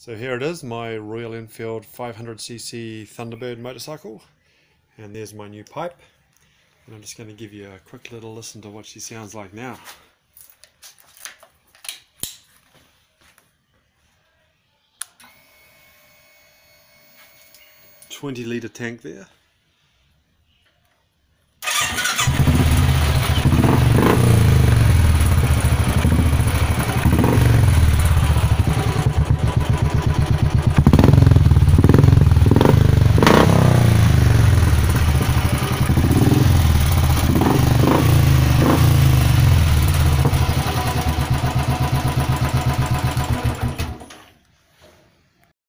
So here it is, my Royal Enfield 500cc Thunderbird motorcycle. And there's my new pipe. And I'm just going to give you a quick little listen to what she sounds like now. 20 litre tank there.